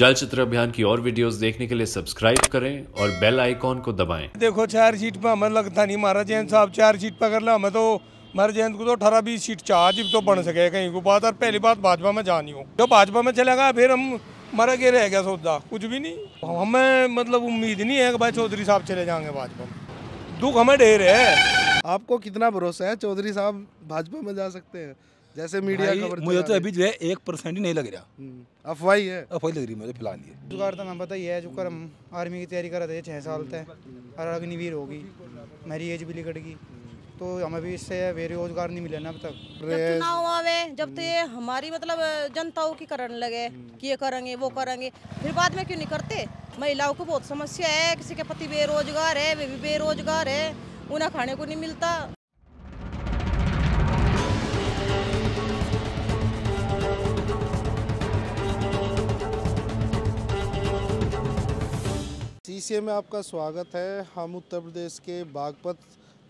चलचित्र अभियान की और वीडियोस देखने के लिए सब्सक्राइब करें और बेल आइकॉन को दबाएँ। देखो चार सीट पे हमें लगता नहीं महाराज जैन साहब चार सीट पे कर ला हमें तो हमारे जैन को तो अठारह बीस सीट चार जीप तो बन सके कहीं को बात और पहली बात भाजपा में जानी हो। जो भाजपा में चलेगा फिर हम मरा के रह गया सौदा कुछ भी नहीं। हमें मतलब उम्मीद नहीं है कि भाई चौधरी साहब चले जाएँगे भाजपा में। दुख हमें ढेर है। आपको कितना भरोसा है चौधरी साहब भाजपा में जा सकते हैं? जैसे मीडिया खबर मुझे तो अभी जो है एक परसेंट ही नहीं लग रहा। हम्म, अफवाह है। अफवाही लग रही है मुझे फ़िलहाल ये। रोज़गार तो मैं पता ही है जो कर हम आर्मी की तैयारी कर रहे थे छः साल तक और अग्निवीर होगी मेरी एज भी लिकट गई। तो हमें भी इससे बेरोजगार नहीं मिला ना अब तक। जब चुनाव आवे जब तो ये हमारी मतलब जनताओं की करने लगे कि ये करेंगे वो करेंगे। फिर बाद में क्यों नहीं करते? महिलाओं को बहुत समस्या है किसी के पति बेरोजगार है वे भी बेरोजगार है उन्हें खाने को नहीं मिलता। सीसीए में आपका स्वागत है। हम उत्तर प्रदेश के बागपत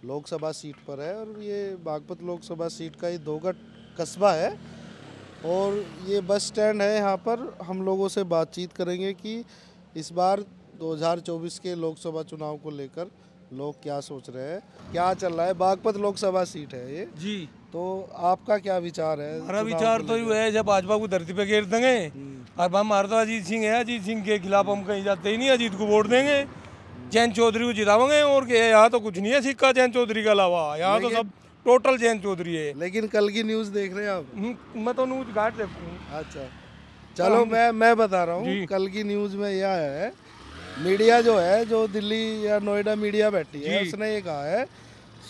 लोकसभा सीट पर है और ये बागपत लोकसभा सीट का ही दोगट कस्बा है और ये बस स्टैंड है यहाँ पर। हम लोगों से बातचीत करेंगे कि इस बार 2024 के लोकसभा चुनाव को लेकर लोग क्या सोच रहे हैं क्या चल रहा है? बागपत लोकसभा सीट है ये। जी। तो आपका क्या विचार है हमारा विचार तो? ये है जब भाजपा को धरती पे घेर देंगे और हम हमारा तो अजीत सिंह है अजीत सिंह के खिलाफ हम कहीं जाते ही नहीं अजीत को वोट देंगे। जैन चौधरी को जितावेंगे और क्या यहाँ तो कुछ नहीं है सिक्का जैन चौधरी के अलावा यहाँ तो सब टोटल जैन चौधरी है। लेकिन कल की न्यूज़ देख रहे हैं आप? हम्म, मैं तो न्यूज़ घाट देखता हूँ। अच्छा। चलो मैं मैं बता रहा हूँ कल की न्यूज़ में यह है मीडिया जो है जो दिल्ली या नोएडा मीडिया बैठी है उसने ये कहा है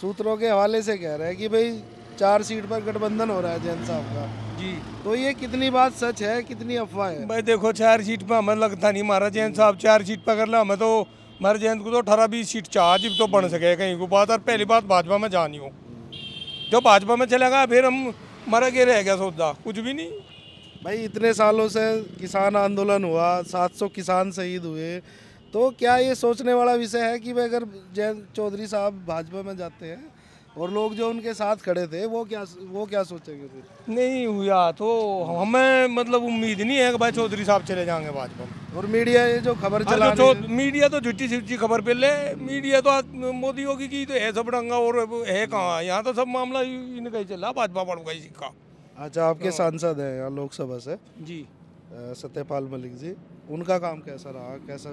सूत्रों के हवाले से कह रहे हैं कि भाई चार सीट पर गठबंधन हो रहा है जैन साहब का। जी। तो ये कितनी बात सच है कितनी अफवाह है? भाई देखो चार सीट पर हमें लगता नहीं महाराज जैन साहब चार सीट पे कर ला हमें तो महाराज जैन को तो अठारह बीस सीट चार जीप तो बन सके कहीं को। बात और पहली बात भाजपा में जानी हो। जो भाजपा में चलेगा फिर हम मरा के रह गया सौदा कुछ भी नहीं। भाई इतने सालों से किसान आंदोलन हुआ 700 किसान शहीद हुए तो क्या ये सोचने वाला विषय है कि भाई अगर जैन चौधरी साहब भाजपा में जाते हैं? और लोग जो उनके साथ खड़े थे वो क्या वो क्या सोचेंगे फिर? नहीं हुआ तो हमें मतलब उम्मीद नहीं है कि भाई चौधरी साहब चले जाएँगे भाजपा में। और मीडिया ये जो खबर हाँ, चला जो है मीडिया तो झूठी झूठी खबर पे ले मीडिया तो मोदी योगी की तो है सब डंगा और है कहाँ? यहाँ तो सब मामला इनका ही चल रहा भाजपा वालों का ही सिक्का। अच्छा आपके सांसद हैं यहाँ लोकसभा से? जी। सत्यपाल मलिक जी। उनका काम कैसा रहा? कैसा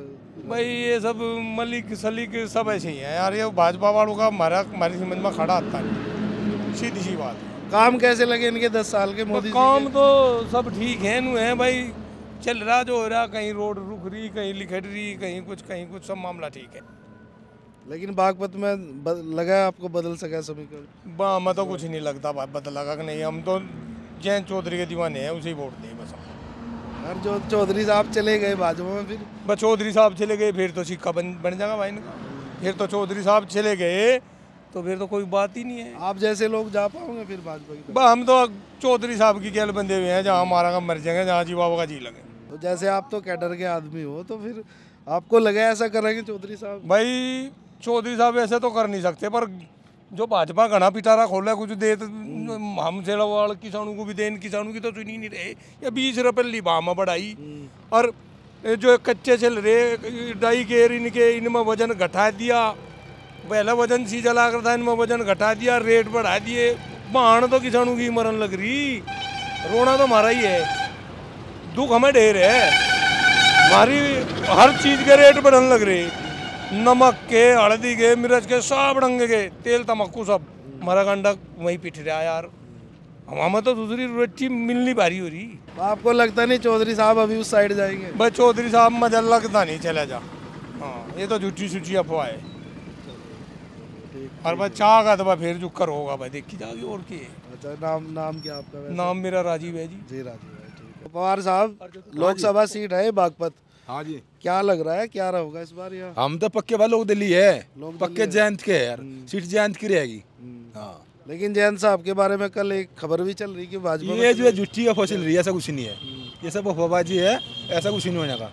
भाई ये सब मलिक सलीक सब ऐसे ही है यार। ये भाजपा वालों का हमारा हमारी समझ में खड़ा आता नहीं सीधी सी बात है। काम कैसे लगे इनके दस साल के मोदी जी काम? तो सब ठीक है नु है भाई। चल रहा जो हो रहा कहीं रोड रुक रही कहीं लिखट रही कहीं कुछ कहीं कुछ सब मामला ठीक है। लेकिन बागपत में लगा आपको बदल सका समीकरण? बा हमें तो कुछ नहीं लगता पता लगा कि नहीं। हम तो जैन चौधरी के दीवाने हैं उसे ही वोट दें बस हम। जो चौधरी साहब चले गए भाजपा में फिर। बस चौधरी साहब चले गए फिर तो सिक्का बन बन जाएगा भाई इनका। फिर तो चौधरी साहब चले गए तो फिर तो कोई बात ही नहीं है। आप जैसे लोग जा पाओगे फिर भाजपा की बा हम तो चौधरी साहब की गैल बंदे हुए हैं जहाँ हमारा का मर जाएँगे जहाँ जी बाबा का जी लगे। तो जैसे आप तो कैडर के आदमी हो तो फिर आपको लगे ऐसा करेंगे चौधरी साहब भाई चौधरी साहब ऐसे तो कर नहीं सकते पर जो भाजपा घना पिटारा खोला कुछ दे तो हम से वाल किसानों को भी दे किसानों की तो सुनी नहीं रहे। या बीस रुपये लिबा में बढ़ाई। और जो कच्चे चल रहे, डाई के इनके, इनमें वज़न घटा दिया। पहला वज़न सी चला करता इनमें वज़न घटा दिया, रेट बढ़ा दिए। बाण तो किसानों की मरन लग रही। रोना तो हमारा ही है। दुख हमें ढेर है। हमारी हर चीज़ के रेट बढ़ने लग रहे। नमक के हल्दी के मिर्च के सब रंग के। तेल तम्बाकू सब। हमारा गंडक वहीं पिट रहा यार। हम तो दूसरी रोटी मिलनी भारी हो रही आपको लगता नहीं चौधरी साहब अभी उस साइड जाएँगे? भाई चौधरी साहब मज़ा लगता नहीं चला जा। हाँ ये तो झूठी सूची अफवाह है। और भाई चाह का तो फिर जुक्कर होगा भाई देखी जाएगी और की। अच्छा नाम नाम क्या आपका नाम मेरा राजीव है जी। जी राजीव है पवार साहब लोकसभा सीट है बागपत। हाँ जी। क्या लग रहा है? क्या होगा इस बार यहाँ? हम तो पक्के वाले लोग दिल्ली है। लोग पक्के जयंत के है यार। सीट जयंत की रहेगी। हाँ। लेकिन जयंत साहब के बारे में कल एक खबर भी चल रही कि भाजपा ये जो है झूठी अफवाह चल रही है ऐसा कुछ नहीं है। ये सब अफवाहबाजी है ऐसा कुछ नहीं होने का।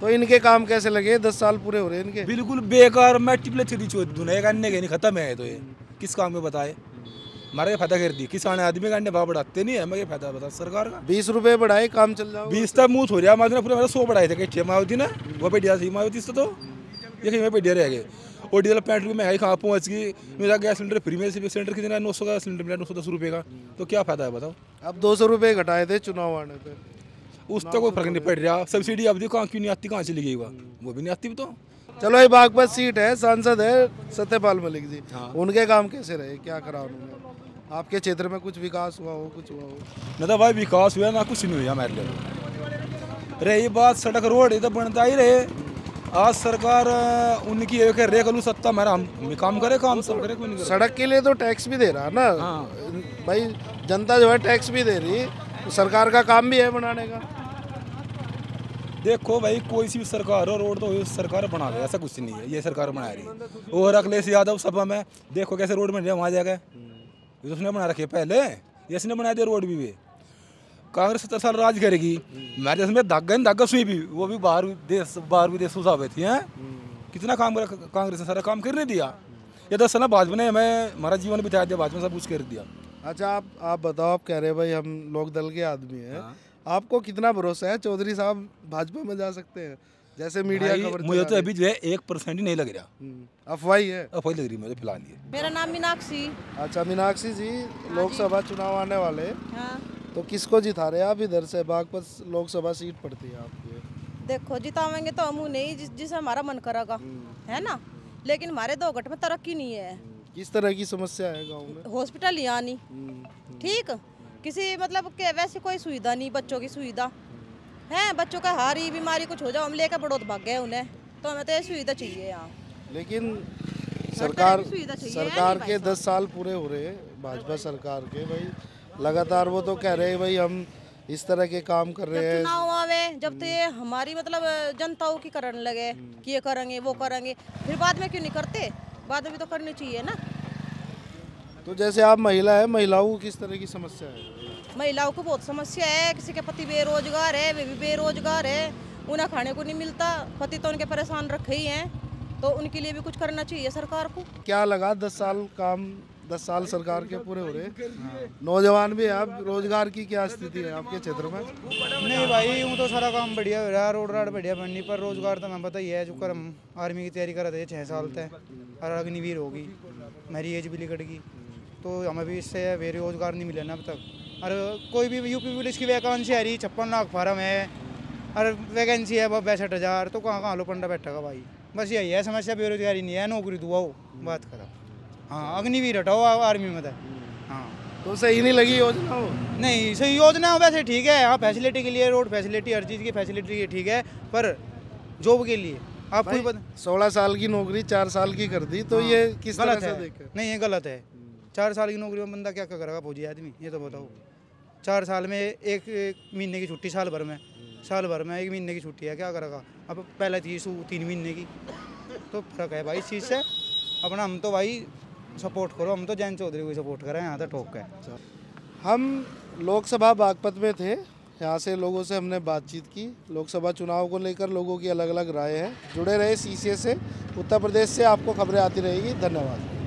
तो इनके काम कैसे लगे? दस साल पूरे हो रहे हैं इनके। बिल्कुल बेकार मैं टिपले थ्री चोद दूना एक अन्य नहीं खत्म है तो ये। किस काम में बताए? हमारा ये फ़ायदा कर दी किसान आदमी का भाव बढ़ाते नहीं है हमें फ़ायदा बता सरकार का। बीस रुपए बढ़ाए काम चल जाओ बीस तक मुँह हो रहा माधुरी ने पूरे मेरे सौ बढ़ाए थे कच्चे मारुति ने? वो मारुति से तो। ये कहीं में पेटिया रह गए। और डीजल पेट्रोल की महँगाई कहाँ पहुँच गई। मेरा गैस सिलेंडर फ्री में सिलेंडर कितना नौ सौ का सिलेंडर मिला नौ सौ दस रुपये का। तो क्या फ़ायदा है बताओ? अब दो सौ रुपये घटाए थे चुनाव आने पे। उस तक कोई फ़र्क नहीं पड़ रहा। सब्सिडी अब देखो क्यों नहीं आती कहाँ चली गई वह? वो भी नहीं आती तो चलो ये बागपत सीट है सांसद है सत्यपाल मलिक जी। उनके काम कैसे रहे? क्या करा उन्होंने? आपके क्षेत्र में कुछ विकास हुआ हो कुछ हुआ हो? न तो भाई विकास हुआ ना कुछ नहीं हुआ हमारे लिए। रही बात सड़क रोड ये तो बनता ही रहे। आज सरकार उनकी एक है रे कलू सत्ता मेरा हम काम करे काम सब करे कोई नहीं करे। सड़क के लिए तो टैक्स भी दे रहा है ना? हाँ। भाई जनता जो है टैक्स भी दे रही तो सरकार का काम भी है बनाने का। देखो भाई कोई सी भी सरकार हो रोड तो सरकार बना दे ऐसा कुछ नहीं है ये सरकार बना रही है। और अखिलेश यादव सभा में देखो कैसे रोड बन रहे वहाँ जाकर ये तो उसने बना रखे पहले। ये इसने बना दिया रोड भी वे। कांग्रेस सत्तर साल राज करेगी। हमारे देश में धागा धागा सुई भी। वो भी बाहर देश बाहर विदेश सुझाव थी हैं? कितना काम कांग्रेस ने सारा काम करने दिया। ये दस साल भाजपा ने हमें हमारा जीवन बिता दिया भाजपा ने सब कुछ कर दिया। अच्छा आप आप बताओ आप कह रहे हैं भाई हम लोक दल के आदमी हैं। आपको कितना भरोसा है? चौधरी साहब भाजपा में जा सकते हैं। जैसे मीडिया खबर मुझे तो अभी जो है एक परसेंट ही नहीं लग रहा। हम्म, अफवाही है। अब वही लग रही है मुझे फ़िलहाल ये। मेरा नाम मीनाक्षी। अच्छा मीनाक्षी जी लोकसभा चुनाव आने वाले। हाँ। तो किसको जिता रहे हैं? आप इधर से बागपत लोकसभा सीट पड़ती है आपकी। देखो जितावेंगे तो हम नहीं जिस जिसे हमारा मन करेगा। है ना? लेकिन हमारे दो घट में तरक्की नहीं है। किस तरह की समस्या है गाँव में? हॉस्पिटल यहाँ नहीं हम्म, ठीक? किसी मतलब के वैसे कोई सुविधा नहीं बच्चों की सुविधा। है बच्चों का हारी बीमारी कुछ हो जाओ हम लेकर बड़ोत भाग गए उन्हें। तो हमें तो सुविधा चाहिए यहाँ। लेकिन सरकार सुविधा चाहिए, सरकार के दस साल पूरे हो रहे हैं भाजपा सरकार के भाई। लगातार वो तो कह रहे हैं भाई हम इस तरह के काम कर रहे हैं। चुनाव आवे जब तो ये हमारी मतलब जनताओं की करने लगे कि ये करेंगे वो करेंगे। फिर बाद में क्यों नहीं करते? बाद में भी तो करनी चाहिए ना। तो जैसे आप महिला है महिलाओं को किस तरह की समस्या है? महिलाओं को बहुत समस्या है किसी के पति बेरोजगार है वे भी बेरोजगार है उन्हें खाने को नहीं मिलता पति तो उनके परेशान रखे ही हैं तो उनके लिए भी कुछ करना चाहिए सरकार को। क्या लगा दस साल काम दस साल सरकार के पूरे हो रहे? हैं नौजवान भी है आप रोज़गार की क्या स्थिति है आपके क्षेत्र में? नहीं भाई यूँ तो सारा काम बढ़िया हो रहा है रोड राड बढ़िया बननी पर रोज़गार तो मैं पता ही है जो कर हम आर्मी की तैयारी कर रहे थे छः साल तक और अग्निवीर होगी मेरी एज भी लिकट गई तो हमें भी इससे बेरोजगार नहीं मिले ना अब तक। और कोई भी यूपी पुलिस की वैकेंसी आ रही छप्पन लाख फार्म है और वैकेंसी है वो बैसठ हज़ार तो कहाँ कहाँ लो पंडा बैठा बैठेगा भाई? बस यही है समस्या बेरोजगारी नहीं है नौकरी दुआओ बात करो। हाँ अग्निवीर हटाओ आर्मी में तो। हाँ। तो सही नहीं लगी योजना हो नहीं सही योजना वैसे ठीक है हाँ फैसिलिटी के लिए रोड फैसिलिटी हर चीज़ की फैसिलिटी ठीक है पर जॉब के लिए आपको ही पता सोलह साल की नौकरी चार साल की कर दी तो ये किस तरह गलत से है। देखे? नहीं ये गलत है। चार साल की नौकरी में बंदा क्या क्या करेगा फौजी आदमी? ये तो बताओ। चार साल में एक, एक महीने की छुट्टी साल भर में। साल भर में एक महीने की छुट्टी है क्या करेगा? अब पहले थी सू तीन महीने की। तो फ़र्क है भाई इस चीज़ से। अपना हम तो भाई सपोर्ट करो हम तो जैन चौधरी को सपोर्ट करें यहाँ तक ठोक के हम लोकसभा बागपत में थे यहाँ से लोगों से हमने बातचीत की। लोकसभा चुनाव को लेकर लोगों की अलग अलग राय है। जुड़े रहे सी से। उत्तर प्रदेश से आपको खबरें आती रहेगी। धन्यवाद।